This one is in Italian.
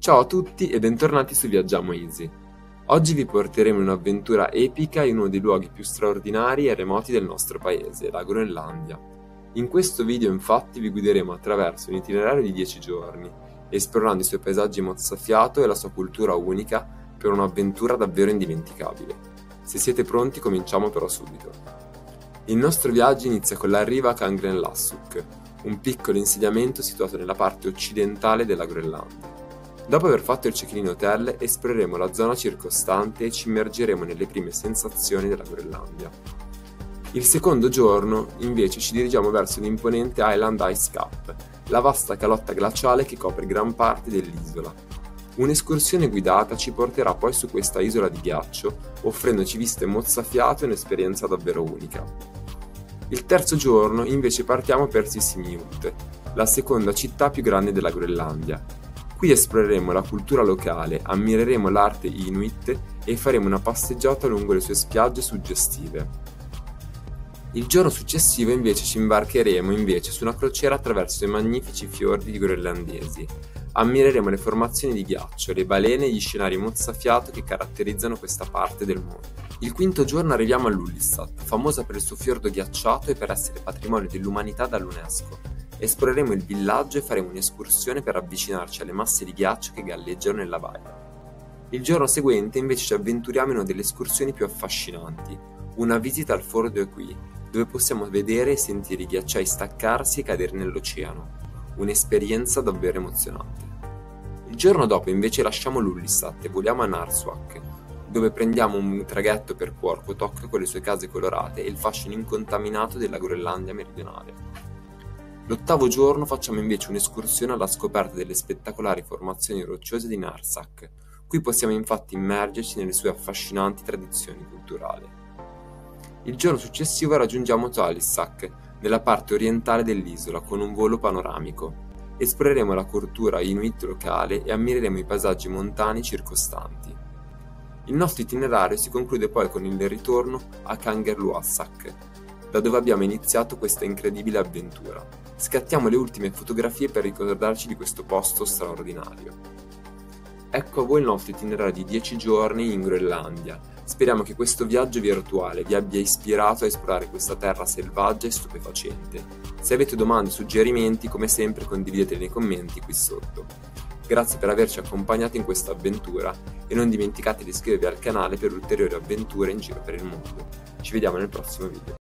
Ciao a tutti e bentornati su Viaggiamo Easy. Oggi vi porteremo in un'avventura epica in uno dei luoghi più straordinari e remoti del nostro paese, la Groenlandia. In questo video infatti vi guideremo attraverso un itinerario di 10 giorni, esplorando i suoi paesaggi mozzafiato e la sua cultura unica per un'avventura davvero indimenticabile. Se siete pronti cominciamo però subito. Il nostro viaggio inizia con l'arrivo a Kangrenlassuk, un piccolo insediamento situato nella parte occidentale della Groenlandia. Dopo aver fatto il check-in in hotel, esploreremo la zona circostante e ci immergeremo nelle prime sensazioni della Groenlandia. Il secondo giorno, invece, ci dirigiamo verso l'imponente Island Ice Cap, la vasta calotta glaciale che copre gran parte dell'isola. Un'escursione guidata ci porterà poi su questa isola di ghiaccio, offrendoci viste mozzafiato e un'esperienza davvero unica. Il terzo giorno invece partiamo per Sisimiut, la seconda città più grande della Groenlandia, Qui esploreremo la cultura locale, ammireremo l'arte inuit e faremo una passeggiata lungo le sue spiagge suggestive. Il giorno successivo invece ci imbarcheremo invece su una crociera attraverso i magnifici fiordi groenlandesi. Ammireremo le formazioni di ghiaccio, le balene e gli scenari mozzafiato che caratterizzano questa parte del mondo. Il quinto giorno arriviamo a Lulissat, famosa per il suo fiordo ghiacciato e per essere patrimonio dell'umanità dall'UNESCO. Esploreremo il villaggio e faremo un'escursione per avvicinarci alle masse di ghiaccio che galleggiano nella baia. Il giorno seguente invece ci avventuriamo in una delle escursioni più affascinanti, una visita al Foro de Qui, dove possiamo vedere e sentire i ghiacciai staccarsi e cadere nell'oceano. Un'esperienza davvero emozionante. Il giorno dopo invece lasciamo Lullisat e voliamo a Narswak, dove prendiamo un traghetto per Quarkotok con le sue case colorate e il fascino incontaminato della Groenlandia meridionale. L'ottavo giorno facciamo invece un'escursione alla scoperta delle spettacolari formazioni rocciose di Narsak. Qui possiamo infatti immergerci nelle sue affascinanti tradizioni culturali. Il giorno successivo raggiungiamo Talissak, nella parte orientale dell'isola, con un volo panoramico. Esploreremo la cultura inuit locale e ammireremo i paesaggi montani circostanti. Il nostro itinerario si conclude poi con il ritorno a Kangerluassak, da dove abbiamo iniziato questa incredibile avventura. Scattiamo le ultime fotografie per ricordarci di questo posto straordinario. Ecco a voi il nostro itinerario di 10 giorni in Groenlandia. Speriamo che questo viaggio virtuale vi abbia ispirato a esplorare questa terra selvaggia e stupefacente. Se avete domande o suggerimenti, come sempre condivideteli nei commenti qui sotto. Grazie per averci accompagnati in questa avventura e non dimenticate di iscrivervi al canale per ulteriori avventure in giro per il mondo. Ci vediamo nel prossimo video.